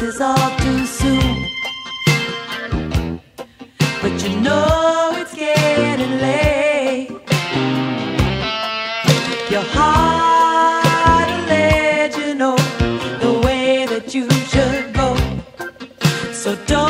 It's all too soon. But you know it's getting late. Your heart will let you know the way that you should go. So don't.